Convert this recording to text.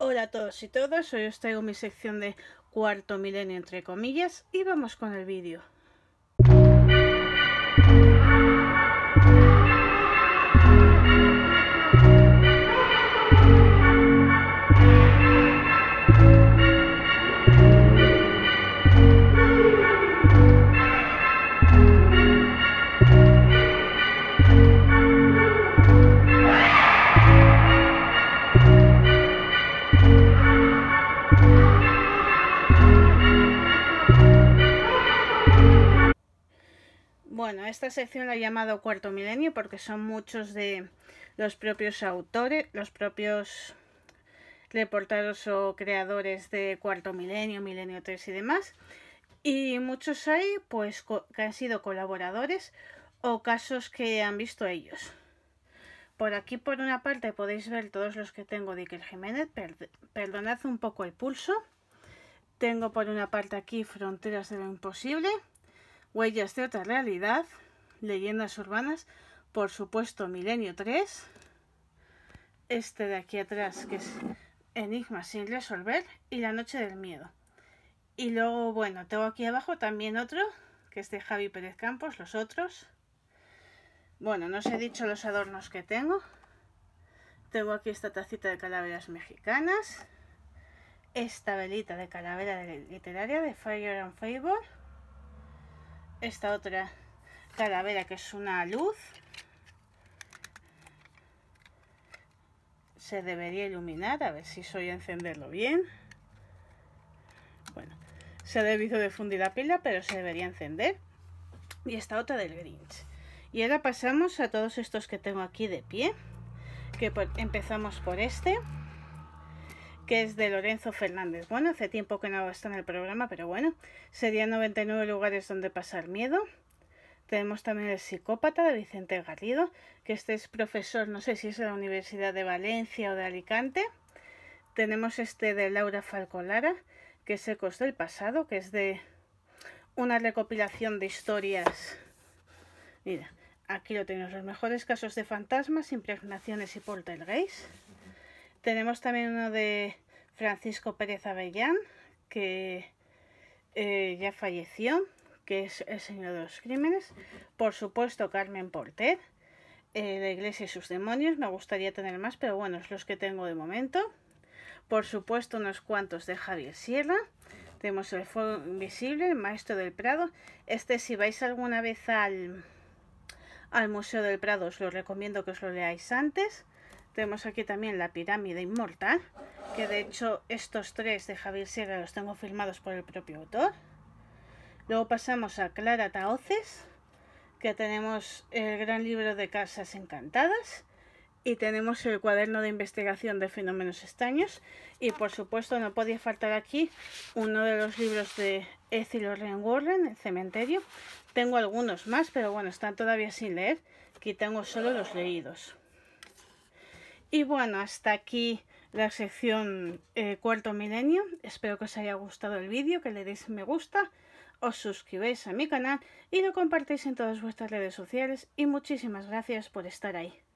Hola a todos y todas, hoy os traigo mi sección de cuarto milenio entre comillas y vamos con el vídeo. Bueno, esta sección la he llamado Cuarto Milenio porque son muchos de los propios autores, los propios reporteros o creadores de Cuarto Milenio, Milenio 3 y demás. Y muchos hay pues que han sido colaboradores o casos que han visto ellos. Por aquí por una parte podéis ver todos los que tengo de Iker Jiménez. perdonad un poco el pulso. Tengo por una parte aquí Fronteras de lo Imposible. Huellas de otra realidad, leyendas urbanas, por supuesto Milenio 3, este de aquí atrás que es Enigma sin resolver y La noche del miedo. Y luego, bueno, tengo aquí abajo también otro, que es de Javi Pérez Campos, los otros. Bueno, no os he dicho los adornos que tengo. Tengo aquí esta tacita de calaveras mexicanas. Esta velita de calavera literaria de Fire and Fable esta otra calavera que es una luz se debería iluminar a ver si soy encenderlo bien. Bueno se ha debido de fundir la pila pero se debería encender. Y esta otra del Grinch. Y ahora pasamos a todos estos que tengo aquí de pie que empezamos por este que es de Lorenzo Fernández. Bueno, hace tiempo que no está en el programa, pero bueno, sería 99 lugares donde pasar miedo. Tenemos también el psicópata de Vicente Garrido, que este es profesor, no sé si es de la Universidad de Valencia o de Alicante. Tenemos este de Laura Falcolara, que es Ecos del Pasado, que es de una recopilación de historias. Mira, aquí lo tenemos, los mejores casos de fantasmas, impregnaciones y poltergeist. Tenemos también uno de Francisco Pérez Avellán, que eh, ya falleció, que es el Señor de los Crímenes. Por supuesto, Carmen Porter, eh, La Iglesia y sus demonios. Me gustaría tener más, pero bueno, es los que tengo de momento. Por supuesto, unos cuantos de Javier Sierra. Tenemos el Fuego Invisible, el Maestro del Prado. Este, si vais alguna vez al, al Museo del Prado, os lo recomiendo que os lo leáis antes. Tenemos aquí también la pirámide inmortal, que de hecho estos tres de Javier Sierra los tengo filmados por el propio autor. Luego pasamos a Clara Taoces, que tenemos el gran libro de casas encantadas y tenemos el cuaderno de investigación de fenómenos extraños y por supuesto no podía faltar aquí uno de los libros de Ethel Warren, El cementerio. Tengo algunos más, pero bueno, están todavía sin leer. Aquí tengo solo los leídos. Y bueno, hasta aquí la sección eh, cuarto milenio. Espero que os haya gustado el vídeo, que le deis me gusta, os suscribáis a mi canal y lo compartáis en todas vuestras redes sociales. Y muchísimas gracias por estar ahí.